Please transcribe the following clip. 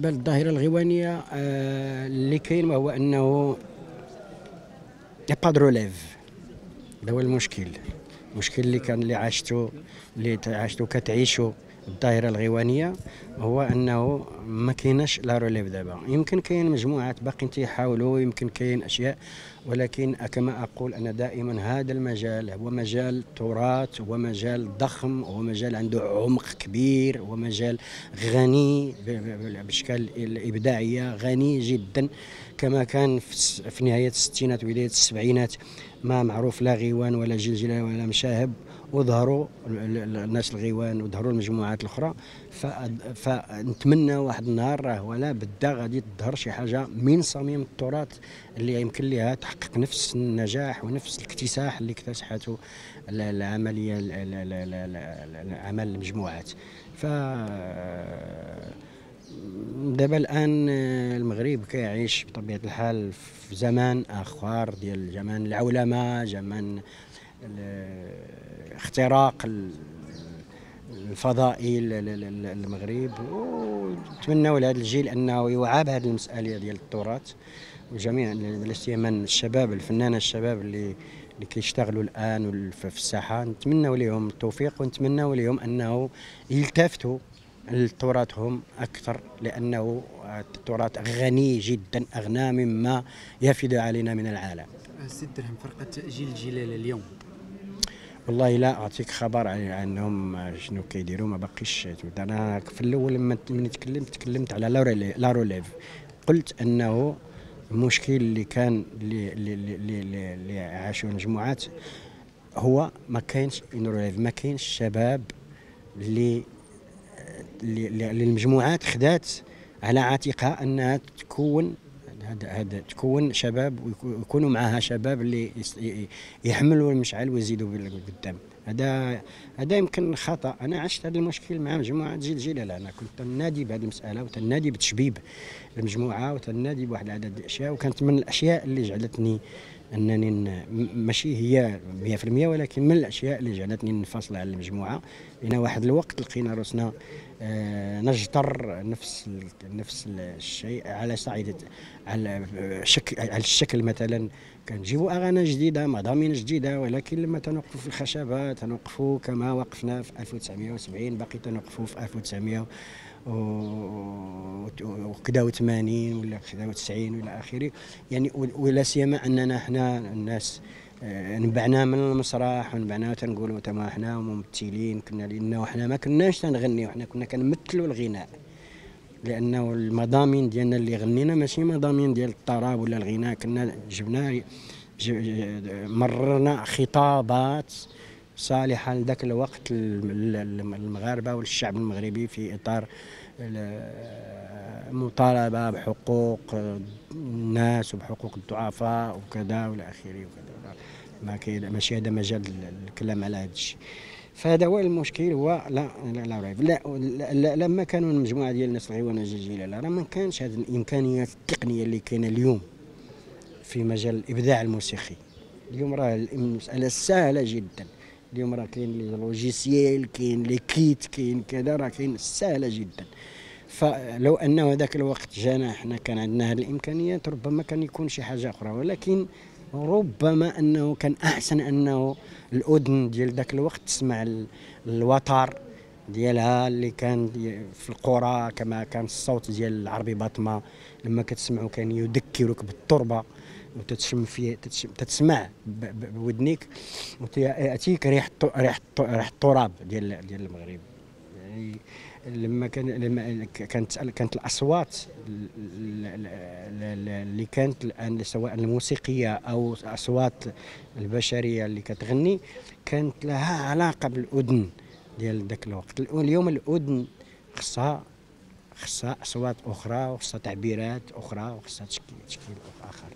بالنسبة للظاهره الغيوانيه آه، اللي كاين هو أنه pas relève هذا هو المشكل. المشكل اللي كان اللي عاشته اللي عاشته كتعيشوا الظاهره الغيوانيه هو أنه ما كايناش la relève دابا. يمكن كاين مجموعات باقيين تيحاولوا يمكن كاين أشياء ولكن كما أقول أنا دائما هذا المجال هو مجال تراث هو مجال ضخم هو مجال عنده عمق كبير هو مجال غني باشكال الابداعيه غني جدا. كما كان في نهاية الستينات وبدايه السبعينات ما معروف لا غيوان ولا جلجلة ولا مشاهب. وظهروا الناس الغيوان وظهروا المجموعات الأخرى. فنتمنى واحد النهار راه ولا بدا غادي تظهر شي حاجة من صميم التراث اللي يمكن لها تحقق نفس النجاح ونفس الاكتساح اللي اكتسحته العملية عمل المجموعات. ف دابا الآن المغرب كيعيش بطبيعة الحال في زمان آخر ديال زمان العولمة زمان اختراق الفضائي المغرب ونتمنوا لهذا الجيل أنه يوعى بهذه المسألة ديال التراث وجميع لا الشباب الفنانة الشباب اللي اللي كيشتغلوا الآن في الساحة. نتمنوا لهم التوفيق ونتمنوا لهم أنه يلتفتوا لتراثهم أكثر لأنه التراث غني جدا أغنى مما يفد علينا من العالم. سيد درهم فرقة جيل الجلاله اليوم. والله لا أعطيك خبر عنهم شنو كيديروا ما باقيش أنا في الأول لما تكلمت تكلمت على لا روليف قلت أنه المشكل اللي كان اللي اللي عاشوا المجموعات هو ما كاينش ما كاينش شباب اللي اللي المجموعات خدات على عاتقها أنها تكون هذا هذا تكون شباب ويكونوا معها شباب اللي يحملوا المشعل ويزيدوا قدام هذا هذا يمكن خطأ. أنا عشت هذا المشكل مع مجموعة جيل جيل أنا كنت نادي بهذه المسألة وتنادي بتشبيب المجموعة وتنادي بواحد العدد الاشياء وكانت من الأشياء اللي جعلتني أنني ماشي هي 100% ولكن من الأشياء اللي جعلتني ننفصل على المجموعة. لأن واحد الوقت لقينا رأسنا آه، نجتر نفس نفس الشيء على صعيد على شكل على الشكل مثلا. كنجيبوا أغاني جديدة مضامين جديدة ولكن لما تنوقفوا في الخشبه تنوقفوا كما وقفنا في 1970 باقي تنوقفوا في 1900 وكذا و80 ولا كذا و90 وإلى آخره. يعني ولا سيما أننا إحنا الناس آه، نبعنا من المسرح ونبعنا تنقولوا تما إحنا ممثلين كنا لأنه إحنا ما كناش تنغنيو إحنا كنا كنمثلوا الغناء. لأنه المضامين ديالنا اللي غنينا ماشي مضامين ديال الطرب ولا الغناء كنا جبنا مررنا خطابات صالحة لذاك الوقت المغاربة والشعب المغربي في إطار المطالبه بحقوق الناس وبحقوق الضعفاء وكذا والى آخره وكذا. ما كاين ماشي هذا مجال الكلام على هذا الشيء. فهذا هو المشكل هو لا لا لا, لا, لا لما كانوا المجموعه ديال ناس الغيوان جيل جيلالة لا راه ما كانش هذه الإمكانيات التقنية اللي كاينة اليوم في مجال الابداع الموسيقي. اليوم راه المساله سهلة جدا. اليوم راه كاين les logiciels كاين les kits كاين كذا راه كاين سهلة جدا. فلو أنه ذاك الوقت جانا إحنا كان عندنا هذه الإمكانيات ربما كان يكون شي حاجة أخرى. ولكن ربما أنه كان أحسن أنه الأذن ديال ذاك الوقت تسمع الوتر ديالها اللي كان في القرى كما كان الصوت ديال العربي باطمة. لما كتسمعوا كان يذكرك بالتربة وتتشم فيه تتسمع بودنيك وتأتيك ريحه ريحه التراب ديال ديال المغرب. يعني لما كان لما كانت كانت الأصوات اللي كانت الآن سواء الموسيقية أو الأصوات البشرية اللي كتغني كانت لها علاقة بالأذن ديال ذاك الوقت. اليوم الأذن خصها خصها أصوات أخرى وخصها تعبيرات أخرى وخصها تشكيل تشكيل اخر